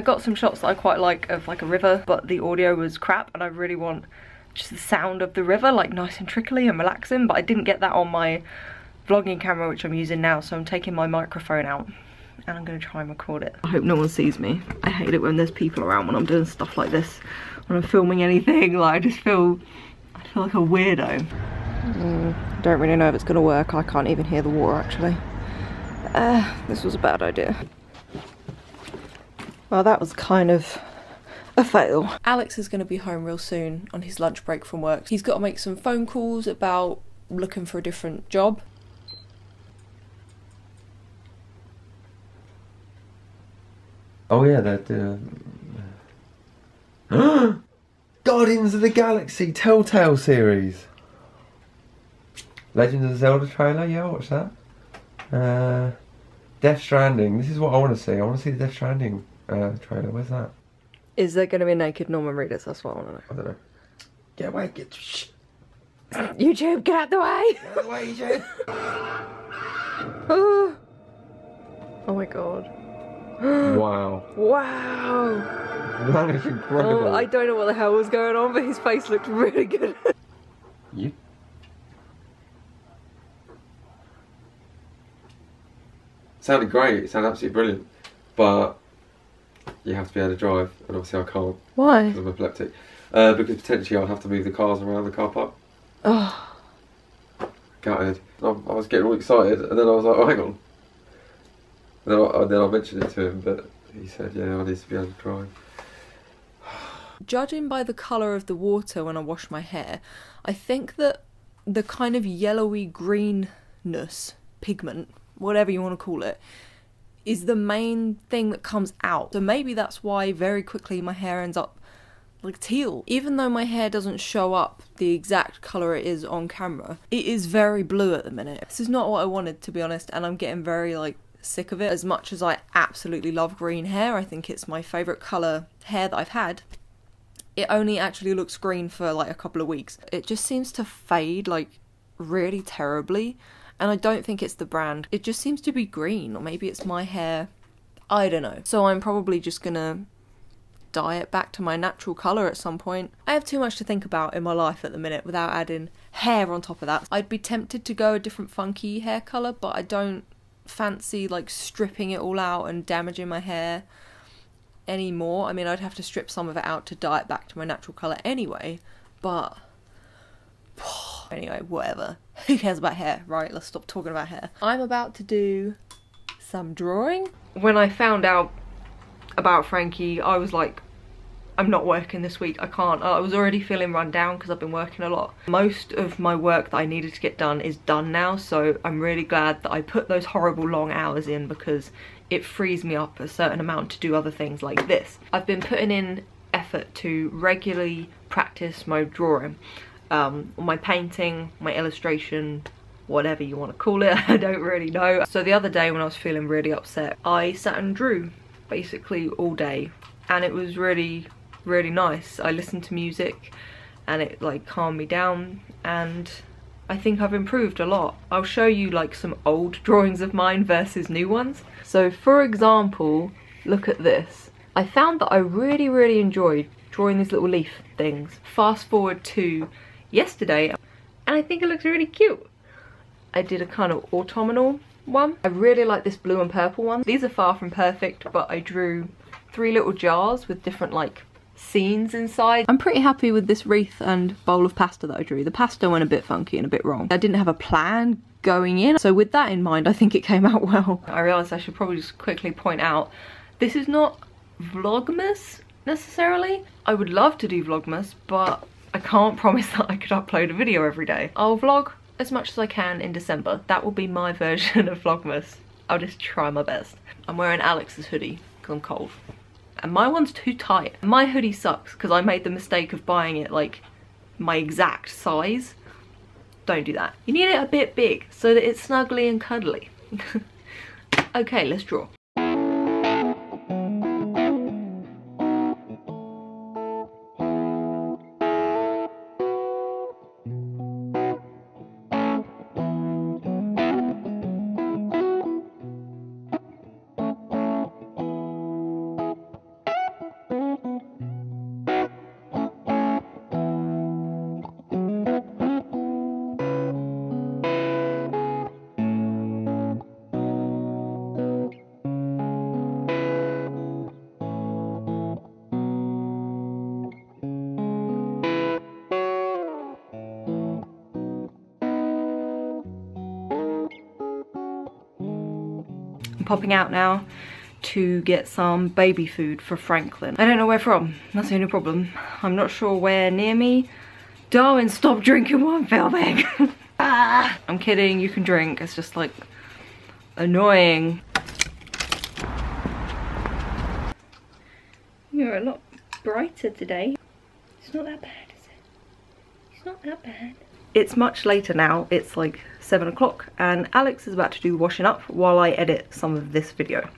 I got some shots that I quite like of like a river, but the audio was crap and I really want just the sound of the river, like nice and trickly and relaxing, but I didn't get that on my vlogging camera, which I'm using now, so I'm taking my microphone out and I'm gonna try and record it. I hope no one sees me. I hate it when there's people around when I'm doing stuff like this. When I'm filming anything, like I just feel, I feel like a weirdo. Mm, don't really know if it's gonna work. I can't even hear the water actually. Uh, this was a bad idea. Well, that was kind of a fail. Alex is going to be home real soon on his lunch break from work. He's got to make some phone calls about looking for a different job. Oh yeah, that. Uh... Guardians of the Galaxy Telltale series. Legend of Zelda trailer, yeah, watch that. Uh, Death Stranding. This is what I want to see. I want to see the Death Stranding uh, trailer. Where's that? Is there going to be a naked Norman Reedus? That's what I want to know. I don't know. Get away, get shh. YouTube, get out the way! Get out the way, YouTube! oh. oh my god. wow. Wow. That is incredible. Oh, I don't know what the hell was going on, but his face looked really good. you sounded great. It sounded absolutely brilliant, but you have to be able to drive, and obviously I can't. Why? Because I'm epileptic. Uh, because potentially I'll have to move the cars around the car park. Oh. Gutted. I, I was getting all excited, and then I was like, oh, hang on. And then I, then I mentioned it to him, but he said, yeah, I need to be able to drive. Judging by the colour of the water when I wash my hair, I think that the kind of yellowy greenness, pigment, whatever you want to call it, is the main thing that comes out. So maybe that's why very quickly my hair ends up like teal. Even though my hair doesn't show up the exact colour it is on camera, it is very blue at the minute. This is not what I wanted to be honest and I'm getting very like sick of it. As much as I absolutely love green hair, I think it's my favourite colour hair that I've had. It only actually looks green for like a couple of weeks. It just seems to fade like really terribly and I don't think it's the brand. It just seems to be green, or maybe it's my hair. I don't know. So I'm probably just gonna dye it back to my natural colour at some point. I have too much to think about in my life at the minute without adding hair on top of that. I'd be tempted to go a different funky hair colour, but I don't fancy like stripping it all out and damaging my hair anymore. I mean, I'd have to strip some of it out to dye it back to my natural colour anyway, but anyway, whatever. Who cares about hair? Right, let's stop talking about hair. I'm about to do some drawing. When I found out about Frankie, I was like, I'm not working this week, I can't. I was already feeling run down because I've been working a lot. Most of my work that I needed to get done is done now, so I'm really glad that I put those horrible long hours in because it frees me up a certain amount to do other things like this. I've been putting in effort to regularly practice my drawing um, my painting, my illustration, whatever you want to call it, I don't really know. So the other day when I was feeling really upset, I sat and drew basically all day and it was really, really nice. I listened to music and it like calmed me down and I think I've improved a lot. I'll show you like some old drawings of mine versus new ones. So for example, look at this. I found that I really, really enjoyed drawing these little leaf things. Fast forward to yesterday and I think it looks really cute. I did a kind of autumnal one. I really like this blue and purple one. These are far from perfect but I drew three little jars with different like scenes inside. I'm pretty happy with this wreath and bowl of pasta that I drew. The pasta went a bit funky and a bit wrong. I didn't have a plan going in so with that in mind I think it came out well. I realised I should probably just quickly point out this is not vlogmas necessarily. I would love to do vlogmas but I can't promise that I could upload a video every day. I'll vlog as much as I can in December. That will be my version of Vlogmas. I'll just try my best. I'm wearing Alex's hoodie because I'm cold. And my one's too tight. My hoodie sucks because I made the mistake of buying it like my exact size. Don't do that. You need it a bit big so that it's snuggly and cuddly. okay, let's draw. I'm popping out now to get some baby food for Franklin. I don't know where from, that's the only problem. I'm not sure where near me. Darwin, stop drinking while I'm filming. ah, I'm kidding, you can drink, it's just like annoying. You're a lot brighter today. It's not that bad, is it? It's not that bad. It's much later now, it's like seven o'clock and Alex is about to do washing up while I edit some of this video.